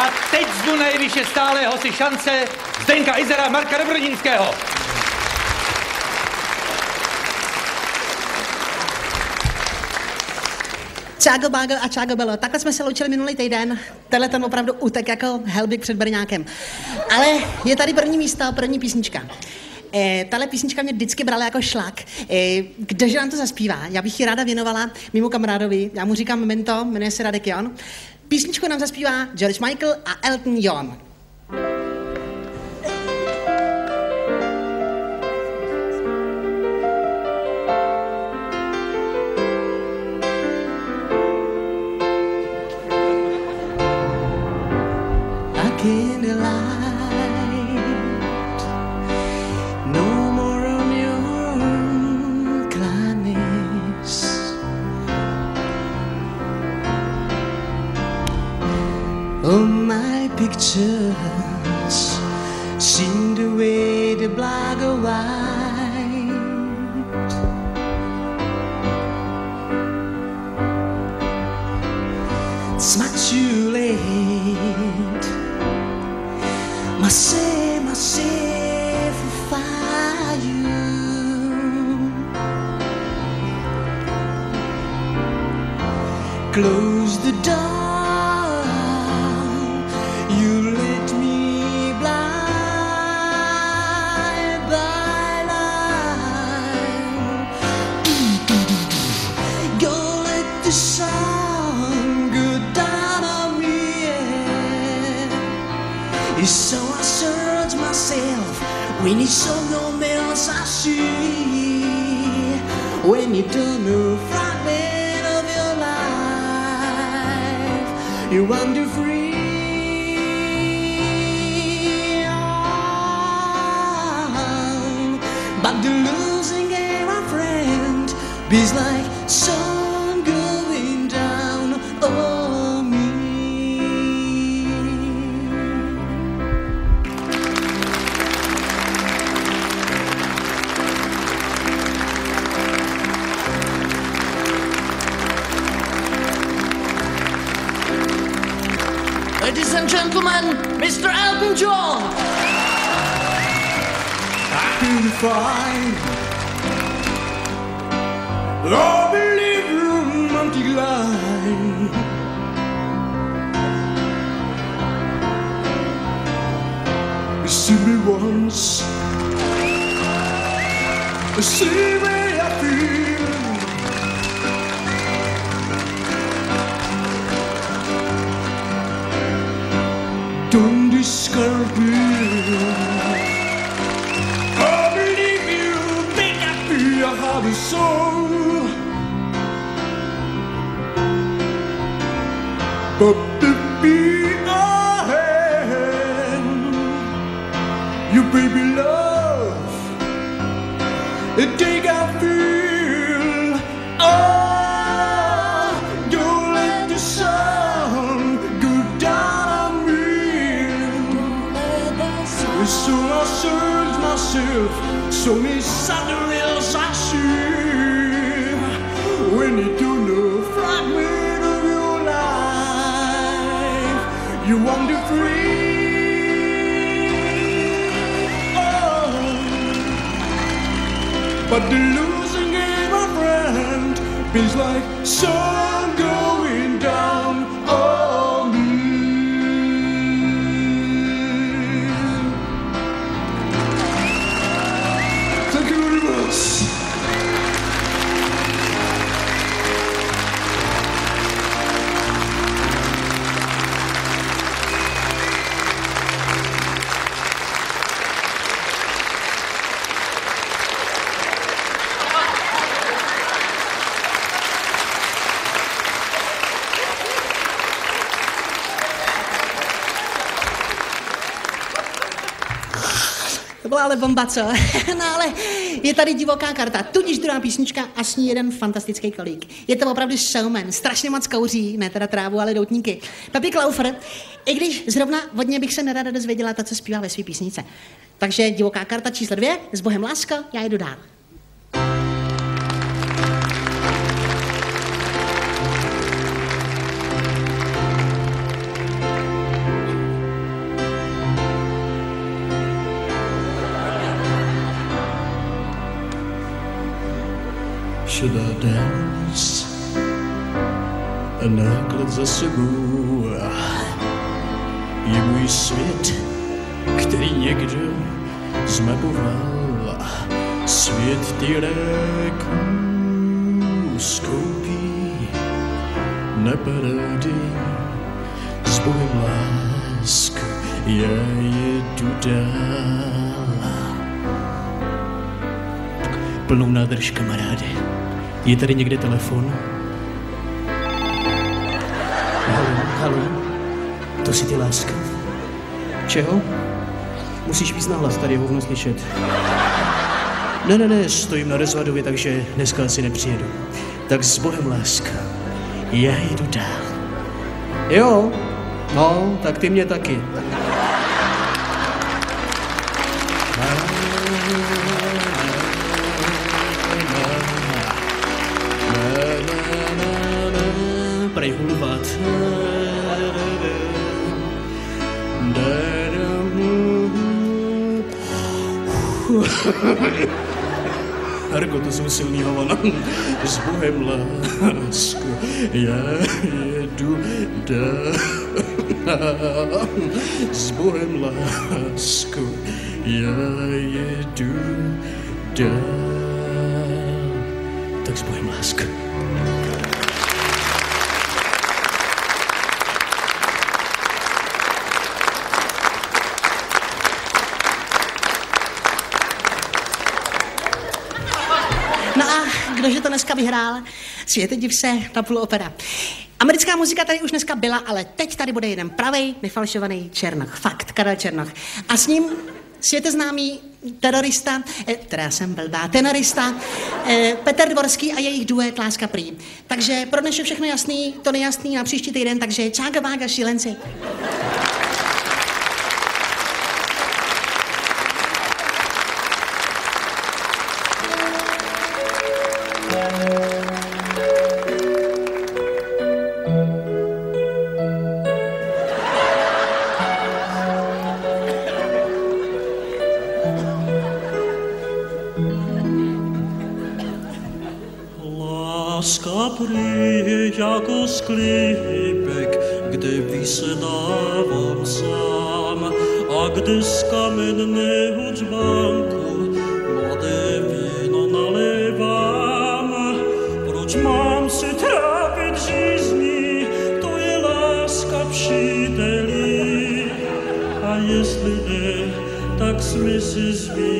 A teď z Dunaje vyše stálého si šance Zdenka Izera Marka Dobrodinského. Čágo Bágo a Čágo Belo. Takhle jsme se loučili minulý týden. Tenhle ten opravdu utek jako helbik před Brňákem. Ale je tady první místo, první písnička. E, tahle písnička mě vždycky brala jako šlak. E, kdože nám to zaspívá? Já bych ji ráda věnovala mimo kamarádovi. Já mu říkám Mento, jmenuje se Radek Jon. Písničku nám zaspívá George Michael a Elton John. I say myself when it's so no else I see. When you don't know fragment of your life, you wander free. Ah, but the losing game, my friend, is like sun Ladies and gentlemen, Mr. Elton John. I can find living room empty line. You see me once, you see me it take I feel. Oh, Oh. but the losing game, my friend, is like sun ale bomba, co? No ale je tady divoká karta, tudíž druhá písnička a s ní jeden fantastický kolík. Je to opravdu showman, strašně moc kouří, ne teda trávu, ale doutníky. Papi Klaufer, i když zrovna od něj bych se nerada dozvěděla to, co zpívá ve své písnice. Takže divoká karta číslo dvě, s Bohem láska, já jdu dál. Should I dance a náklad za sebou je můj svět, který někdo zmapoval. Svět tyráků skoupí na parády s Bohem lásku, já jedu dál. Plnou nádrž, kamaráde. Je tady někde telefon? Halo, halo, to si ty láska. Čeho? Musíš víc nahlas, tady je hovno slyšet. Ne, ne, ne, stojím na rozvadově, takže dneska asi nepřijedu. Tak s Bohem láska, já jdu dál. Jo, no, tak ty mě taky. Prej hulvat. Argo, to jsou silný hovana. S Bohem lásku, já jedu dál. S Bohem lásku, já jedu dál. Tak s Bohem lásku. Kdože to dneska vyhrál? Světe div se na půl opera. Americká muzika tady už dneska byla, ale teď tady bude jeden pravej, nefalšovaný Černoch. Fakt, Karel Černoch. A s ním světe známý terorista, eh, teda já jsem blbá, tenorista, eh, Petr Dvorský a jejich duet Láska prý. Takže pro dnešek všechno jasný, to nejasný na příští týden, takže čága vága šílenci. Prý jako sklípek, kde vysedávám sám a kde z kamenného čbánku mladé víno nalévám. Proč mám se trápit žízní, to je láska příteli. A jestli ne, tak jsme se zmílili.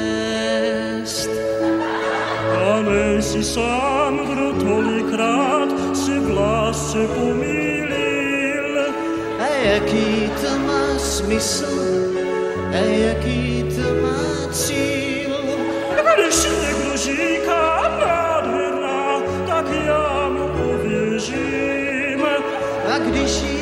A nejsi sám, kdo tolikrát si v lásce pomýlil. A jaký to má smysl? A jaký to má cíl? Když někdo říká nádherná, tak já mu uvěřím. A když jí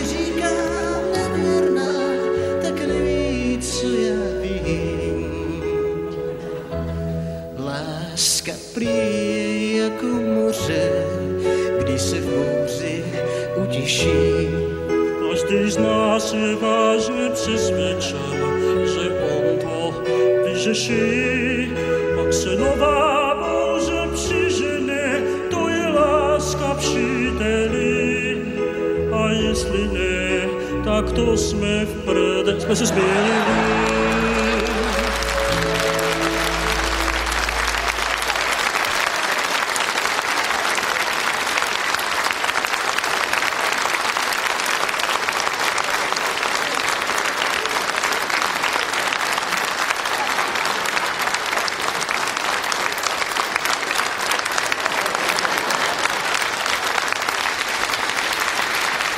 prý je jako moře, když se v bouři utiší. Každý z nás je vážně přesvědčen, že on to vyřeší. Pak se nová bouře přižene, to je láska příteli. A jestli ne, tak to jsme v prde, jsme se změnili.